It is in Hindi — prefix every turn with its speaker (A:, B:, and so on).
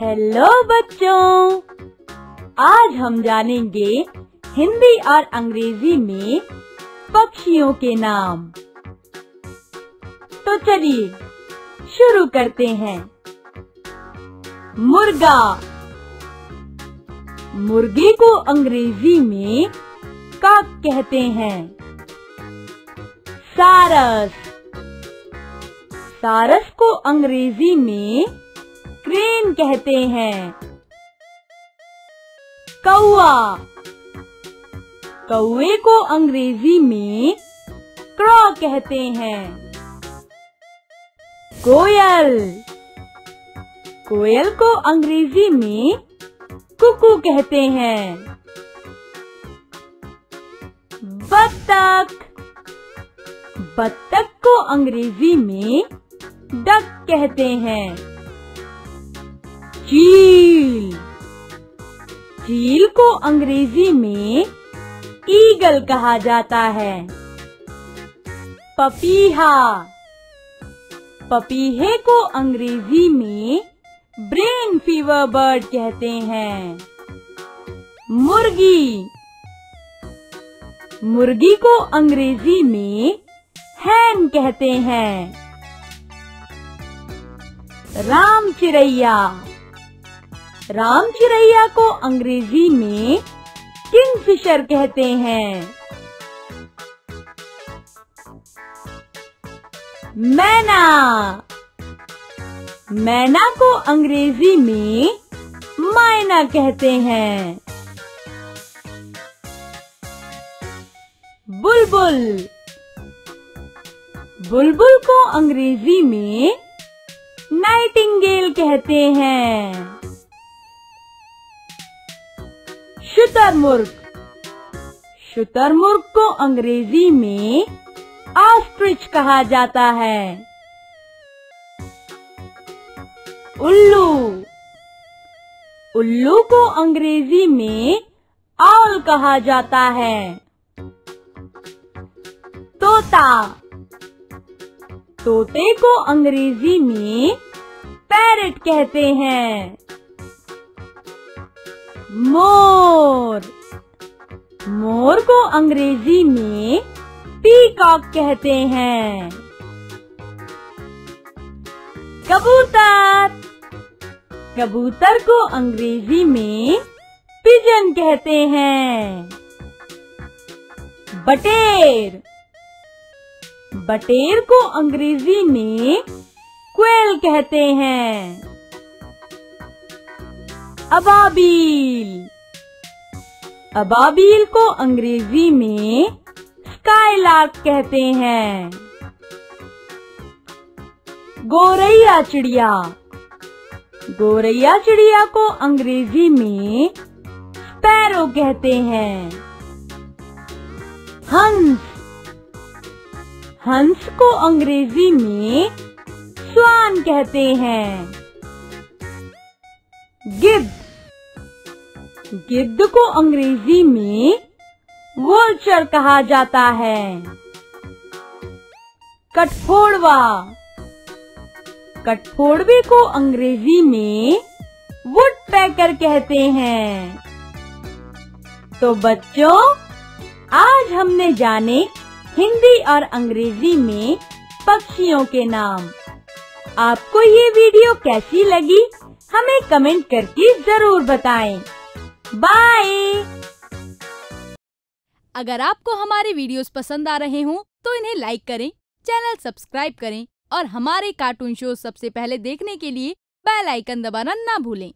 A: हेलो बच्चों। आज हम जानेंगे हिंदी और अंग्रेज़ी में पक्षियों के नाम। तो चलिए, शुरू करते हैं। मुर्गा। मुर्गे को अंग्रेज़ी में काक कहते हैं। सारस। सारस को अंग्रेज़ी में क्रेन कहते हैं। कौआ कौए को अंग्रेज़ी में क्रॉ कहते हैं। कोयल। कोयल को अंग्रेज़ी में कुकू कहते हैं। बत्तख। बत्तख को अंग्रेज़ी में डक कहते हैं। चील चील को अंग्रेज़ी में ईगल कहा जाता है। पपीहा। पपीहे को अंग्रेज़ी में ब्रेन फीवर बर्ड कहते हैं। मुर्गी। मुर्गी को अंग्रेज़ी में हैन कहते हैं। राम चिड़ैया राम चिड़ैया को अंग्रेज़ी में किंगफिशर कहते हैं। मैना। मैना को अंग्रेज़ी में मायना कहते हैं। बुलबुल। बुलबुल को अंग्रेज़ी में नाइटिंगेल कहते हैं। शुतरमुर्ग। शुतरमुर्ग को अंग्रेज़ी में ऑस्ट्रिच कहा जाता है। उल्लू। उल्लू को अंग्रेज़ी में आउल कहा जाता है। तोता। तोते को अंग्रेज़ी में पैरट कहते हैं। मोर। मोर को अंग्रेज़ी में पीकॉक कहते हैं। कबूतर। कबूतर को अंग्रेज़ी में पिजन कहते हैं। बटेर। बटेर को अंग्रेज़ी में क्वेल कहते हैं। अबाबील। अबाबील को अंग्रेज़ी में स्काईलार्क कहते हैं। गोरैया चिड़िया। गोरैया चिड़िया को अंग्रेज़ी में स्पैरो कहते हैं। हंस। हंस को अंग्रेज़ी में स्वान कहते हैं। गिद्ध। गिद्ध को अंग्रेज़ी में वोल्चर कहा जाता है। कठफोड़वा। कठफोड़वे को अंग्रेज़ी में वुड पैकर कहते हैं। तो बच्चों, आज हमने जाने हिंदी और अंग्रेज़ी में पक्षियों के नाम। आपको ये वीडियो कैसी लगी, हमें कमेंट करके ज़रूर बताएँ। बाय
B: अगर आपको हमारे वीडियोस पसंद आ रहे हों तो इन्हें लाइक करें, चैनल सब्सक्राइब करें और हमारे कार्टून शो सबसे पहले देखने के लिए बेल आइकन दबाना ना भूलें।